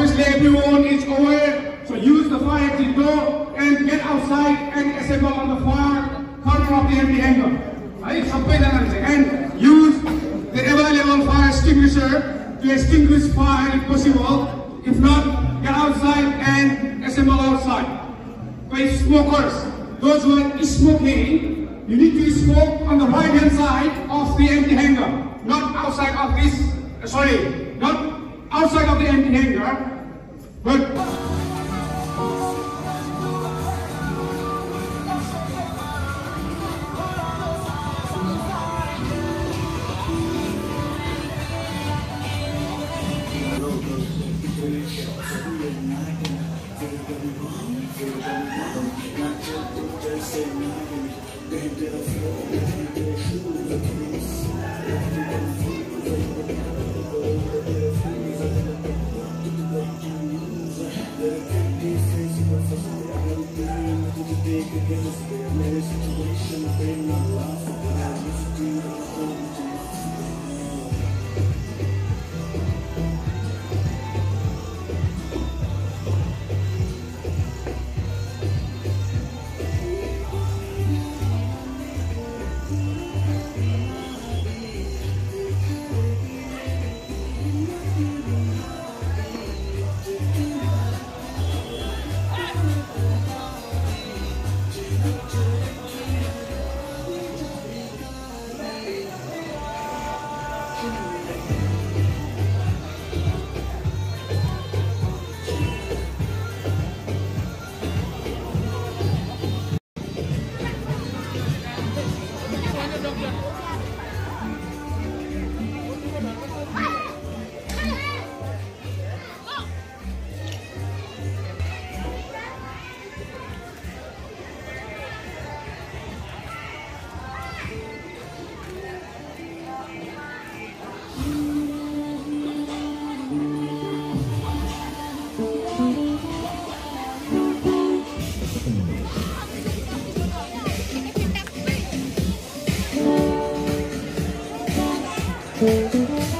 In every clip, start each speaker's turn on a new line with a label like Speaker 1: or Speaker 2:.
Speaker 1: Obviously everyone is aware, so use the fire exit door and get outside and assemble on the far corner of the empty hangar. And use the available fire extinguisher to extinguish fire if possible. If not, get outside and assemble outside. For smokers, those who are smoking, you need to smoke on the right hand side of the empty hangar, not outside of this, sorry, not outside of the empty hangar, Good. They a floor, they did a shoe, the police. But Thank Música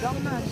Speaker 2: 江南